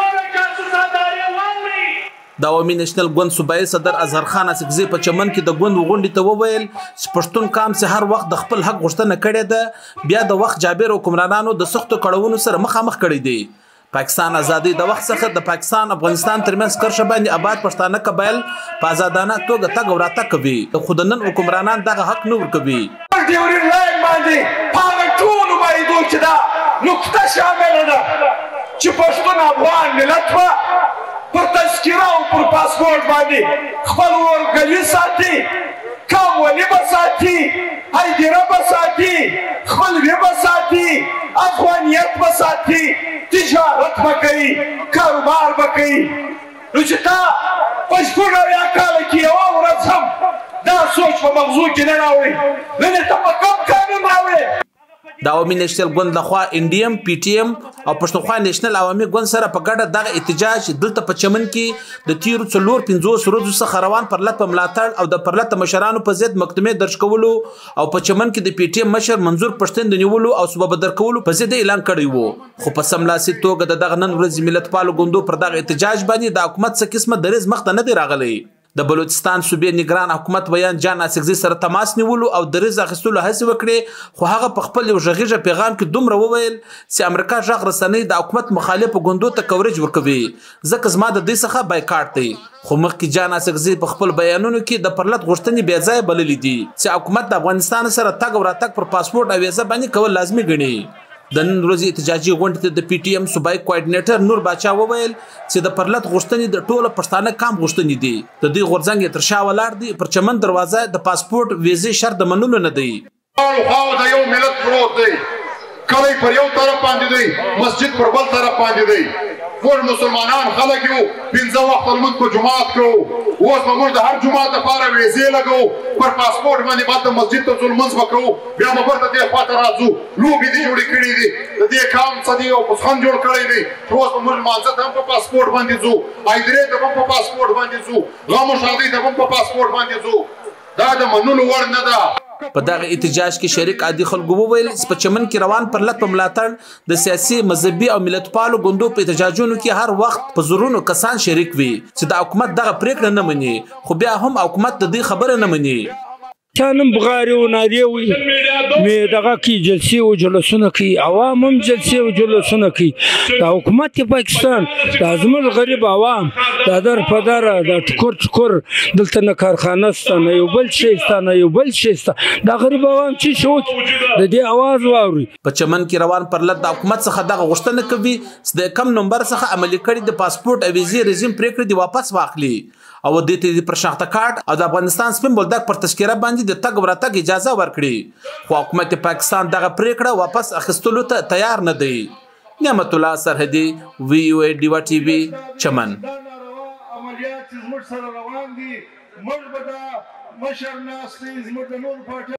ټوله جاسوس ادارې واورئ! د عوامي نېشنل ګوند صوبايي صدر اظهر خان اڅکزي په چمن کې د ګوند وغونډې ته وویل چې پښتون قام چې هر وخت د خپل حق غوښتنه کړې ده بیا د وخت جابر حکمرانانو د سختو کړونو سره مخامخ کړی دی پاکستان ازادۍ د وخت څخه د پاکستان افغانستان ترمنځ کرښه باندې اباد پښتانه قبایل په ازادانه توګه تګ او راتګ کوي خو د نن حکمرانان دغه حق نه ورکوي. پر ډیورین لاین باندې په هغه ټولو معاهدو کې دا نقطه شامله ده چې پښتون افغان ملت به پر تذکره او پر پاسپورټ باندې خپل ورغلي ساتي کم ولي به ساتي هدیره به ساتي خپل وی به ساتي افغانیت به ساتي تجارت به کوي کاروبار به کوي نو چې تا په شپږ اویا کاله کې یوه ورځ هم دا سوچ په مغزو کې نه راوړي نن یې ته په کوم قانون راوړې د عوامي نېشنل ګوند لخوا ان ډي ایم پی ټي ایم او پښتونخوا نېشنل عوامي ګوند سره په ګډه دغه احتجاج چې دلته په چمن کې د تیرو څلور پنځوس ورځو څخه روان پرلت په ملاتړ او د پرلت مشرانو په ضد مقدمې درج کولو او په چمن کې د پی ټي ایم مشر منظور پښتین د نیولو او سبب درکولو په ضد اعلان کړی وو خو په سملاسي توګه د دغه نن ورځې ملتپالو ګوندو پر دغه احتجاج باندې د حکومت څه قسمه دریځ مخته نه دی راغلی د بلوچستان صوبې نګران حکومت ویاند جان اسکزي سره تماس نیولو او دریځ اخیستلو هڅې وکړې خو هغه په خپل یو غږیږه پیغام کې دومره وویل چې امریکا غږ رسنۍ د حکومت مخالفو ګوندو ته کورج ورکوي ځکه زما د دې څخه بایکاټ دی خو مخکې جان اسکزي په خپل بیانونو کې د پرلت غوښتنې بې ځایه بللې دي چې حکومت د افغانستان سره تګ او راتګ پر پاسپورت او ویزه باندې کول لازمي ګڼي د نن ورځې احتجاجي غونډې ته د پی ټی ایم صوبایي کوارډینیټر نور باچا وویل چې د پرلت غوښتنې د ټولو پښتانه کام غوښتنې دي د دوی غورځنګ یې تر شا ولاړ دی پر چمن دروازه د پاسپورټ ویزې شرط د منلو نه دی خواو د یو ملت پروت دی کلی پر یو طرف باندې دی مسجد پر بل طرف باندې دی موږ مسلمانان خلک یو پنځه وخت لمونځ په جماعت کوو اوس به موږ د هر جماعت لپاره ویزې لګوو پر پاسپورټ باندې بعد مسجد ته ځو لمونځ به کوو بیا به ورته دې خوا ته راځو لوبې دې جوړې کړې دي د دې قام څه دي یو پسخند جوړ کړی دی چې اوس به موږ لمانځه ته هم په پاسپورټ باندې ځو ایدرې ته هم په پاسپورټ باندې ځو غم و ښادۍ ته هم په پاسپورټ باندې ځو دا د منلو وړ نه ده په دغه احتجاج کې شریک عادي خلکو وویل چې په چمن کې روان پر لک په ملاتړ د سیاسي مذهبي او ملتپالو ګوندو په احتجاجونو کې هر وخت په زورونو کسان شریک وي چې د حکومت دغه پریکړه نه مني خو بیا هم حکومت د دې خبره نه مني تانم بغاری و ناریه وی می دغه کی جلسی و جلسونه کی عوام هم جلسی و جلسونه کی دا حکومت پاکستان دا زمر غریب عوام دا در پدر دا ټکور ټکور دلته نه کارخانه ستا نه یو بل شی ستا نه یو بل شی ستا دا غریب عوام چی شو د دې आवाज واوري په چمن کې روان پرلت د حکومت څخه دغه غوښتنه کوي چې د کم نمبر څخه عملي کړي د پاسپورت او ویزې رژیم پریکړې دی واپس واخلي او دې ته د پرشاخته کارت او د افغانستان سپین بولدک پر تشکیره باندې د تګ ورتګ اجازه ورکړي خو حکومت پاکستان دغه پریکړه واپس اخیستلو ته تیار نه دی نعمت الله سرحدي وی او ای ډیوا ټي وي چمن عملیات چې زموږ سره روان دي موږ به دا مشر ناستې زموږ د نور پاټ